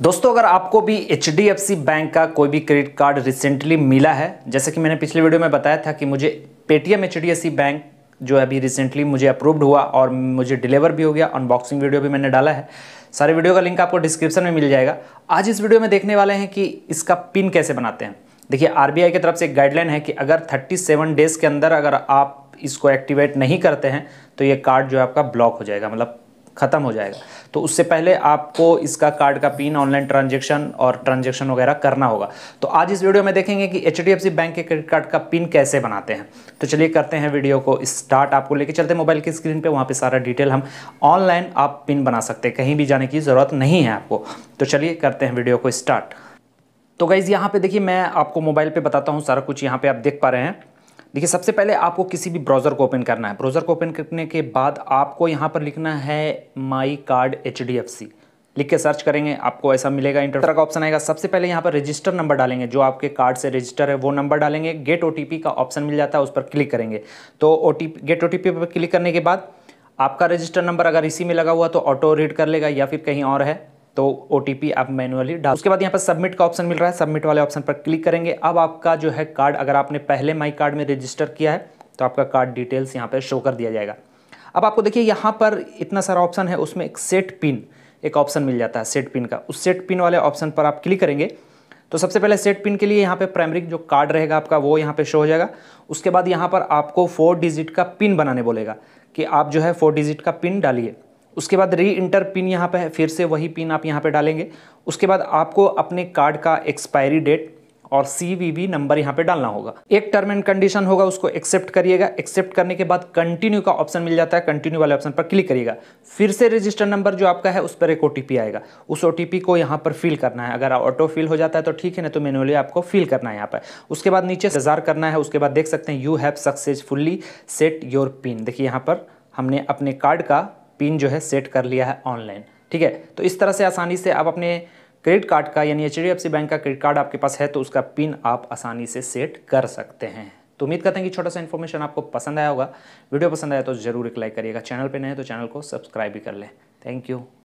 दोस्तों, अगर आपको भी HDFC बैंक का कोई भी क्रेडिट कार्ड रिसेंटली मिला है, जैसे कि मैंने पिछले वीडियो में बताया था कि मुझे पेटीएम एच बैंक जो अभी रिसेंटली मुझे अप्रूव्ड हुआ और मुझे डिलीवर भी हो गया अनबॉक्सिंग वीडियो भी मैंने डाला है। सारे वीडियो का लिंक आपको डिस्क्रिप्शन में मिल जाएगा। आज इस वीडियो में देखने वाले हैं कि इसका पिन कैसे बनाते हैं। देखिए आरबीआई की तरफ़ से एक गाइडलाइन है कि अगर 37 डेज़ के अंदर अगर आप इसको एक्टिवेट नहीं करते हैं तो ये कार्ड जो है आपका ब्लॉक हो जाएगा मतलब ख़त्म हो जाएगा। तो उससे पहले आपको इसका कार्ड का पिन ऑनलाइन ट्रांजेक्शन और ट्रांजेक्शन वगैरह करना होगा। तो आज इस वीडियो में देखेंगे कि एच बैंक के क्रेडिट कार्ड का पिन कैसे बनाते हैं। तो चलिए करते हैं वीडियो को स्टार्ट आपको लेके चलते हैं मोबाइल की स्क्रीन पे, वहाँ पे सारा डिटेल हम ऑनलाइन आप पिन बना सकते हैं। कहीं भी जाने की ज़रूरत नहीं है आपको। तो चलिए करते हैं वीडियो को स्टार्ट तो गाइज़ यहाँ पे देखिए मैं आपको मोबाइल पे बताता हूँ सारा कुछ। यहाँ पे आप देख पा रहे हैं। देखिए, सबसे पहले आपको किसी भी ब्राउज़र को ओपन करना है। ब्राउज़र को ओपन करने के बाद आपको यहाँ पर लिखना है my card H D F C लिख के सर्च करेंगे, आपको ऐसा मिलेगा इंटर का ऑप्शन आएगा। सबसे पहले यहाँ पर रजिस्टर नंबर डालेंगे, जो आपके कार्ड से रजिस्टर है, वो नंबर डालेंगे। गेट ओ का ऑप्शन मिल जाता है, उस पर क्लिक करेंगे। तो ओ गेट ओ पर क्लिक करने के बाद आपका रजिस्टर नंबर अगर इसी में लगा हुआ तो ऑटो रीड कर लेगा या फिर कहीं और है। तो ओटीपी आप मैनुअली डाल उसके बाद यहाँ पर सबमिट का ऑप्शन मिल रहा है। सबमिट वाले ऑप्शन पर क्लिक करेंगे। अब आपका जो है कार्ड अगर आपने पहले माई कार्ड में रजिस्टर किया है तो आपका कार्ड डिटेल्स यहाँ पर शो कर दिया जाएगा। अब आपको देखिए, यहाँ पर इतना सारा ऑप्शन है, उसमें एक सेट पिन एक ऑप्शन मिल जाता है सेट पिन का। उस सेट पिन वाले ऑप्शन पर आप क्लिक करेंगे तो सबसे पहले सेट पिन के लिए यहाँ पे प्राइमरी जो कार्ड रहेगा आपका, वो यहाँ पे शो हो जाएगा। उसके बाद यहाँ पर आपको फोर डिजिट का पिन बनाने बोलेगा कि आप जो है फोर डिजिट का पिन डालिए। उसके बाद री इंटर पिन यहाँ पे है, फिर से वही पिन आप यहाँ पे डालेंगे। उसके बाद आपको अपने कार्ड का एक्सपायरी डेट और सी नंबर यहाँ पे डालना होगा। एक टर्म एंड कंडीशन होगा, उसको एक्सेप्ट करिएगा। एक्सेप्ट करने के बाद कंटिन्यू का ऑप्शन मिल जाता है कंटिन्यू वाले ऑप्शन पर क्लिक करिएगा। फिर से रजिस्टर नंबर जो आपका है, उस पर एक ओटीपी आएगा। उस ओटीपी को यहाँ पर फिल करना है। अगर ऑटो फिल हो जाता है तो ठीक है ना तो मैनुअली आपको फिल करना है यहाँ पर। उसके बाद नीचे इंतज़ार करना है, उसके बाद देख सकते हैं you have successfully set your PIN देखिए यहाँ पर हमने अपने कार्ड का पिन जो है सेट कर लिया है ऑनलाइन, ठीक है? तो इस तरह से आसानी से आप अपने क्रेडिट कार्ड का, यानी HDFC बैंक का क्रेडिट कार्ड आपके पास है तो उसका पिन आप आसानी से सेट कर सकते हैं। तो उम्मीद करते हैं कि छोटा सा इन्फॉर्मेशन आपको पसंद आया होगा। वीडियो पसंद आया तो ज़रूर एक लाइक करिएगा। चैनल पर नए तो चैनल को सब्सक्राइब भी कर लें। Thank you